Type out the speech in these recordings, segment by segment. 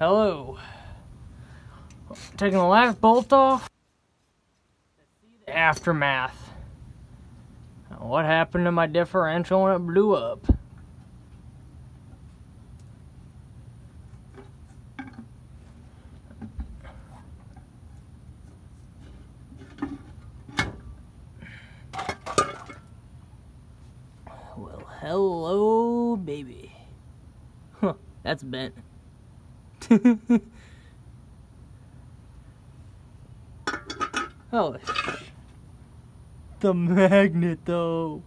Hello. Taking the last bolt off. Aftermath. What happened to my differential when it blew up? Well, hello, baby. Huh, that's bent. oh, the magnet, though.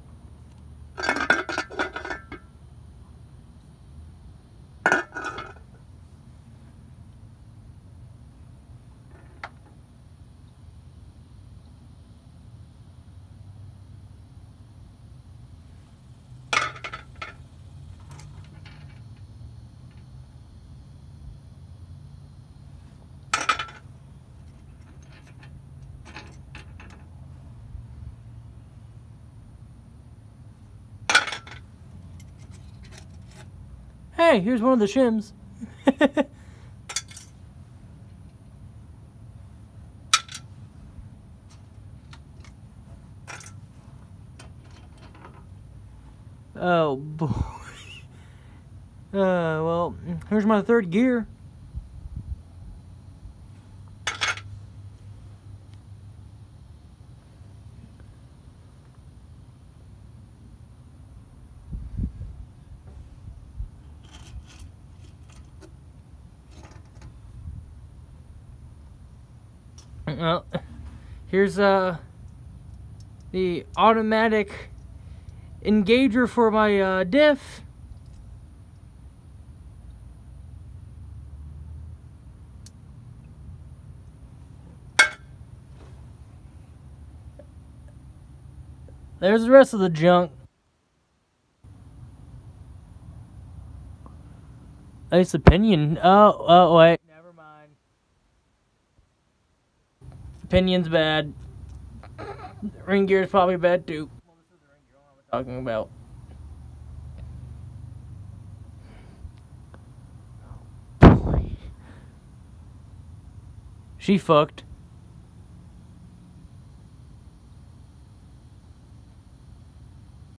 Hey, here's one of the shims. oh boy. Uh, well, here's my third gear. Well, here's uh the automatic engager for my uh, diff. There's the rest of the junk. Nice pinion. Oh, oh, wait. Pinion's bad. Ring gear is probably bad too. Well, this is the ring gear I'm talking about. She fucked.